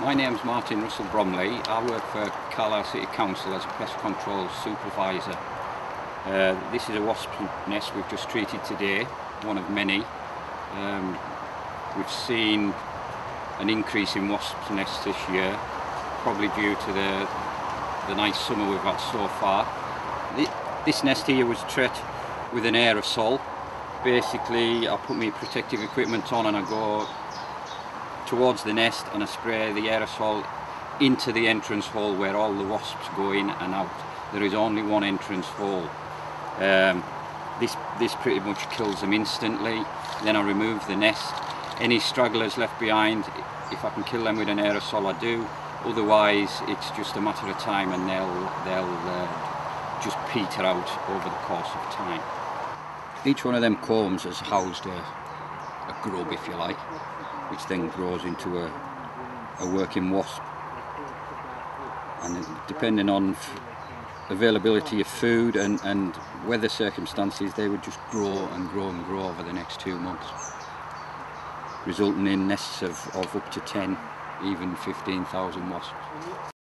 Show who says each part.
Speaker 1: My name's Martin Russell Bromley. I work for Carlisle City Council as a pest control supervisor. Uh, this is a wasp nest we've just treated today, one of many. Um, we've seen an increase in wasp nests this year, probably due to the, the nice summer we've had so far. This nest here was treated with an aerosol. Basically, I put my protective equipment on and I go towards the nest and I spray the aerosol into the entrance hole where all the wasps go in and out. There is only one entrance hole. Um, this, this pretty much kills them instantly. Then I remove the nest. Any stragglers left behind, if I can kill them with an aerosol I do. Otherwise it's just a matter of time and they'll, they'll uh, just peter out over the course of time. Each one of them combs has housed a, a grub if you like which then grows into a, a working wasp. And depending on availability of food and, and weather circumstances, they would just grow and grow and grow over the next two months, resulting in nests of, of up to 10, even 15,000 wasps.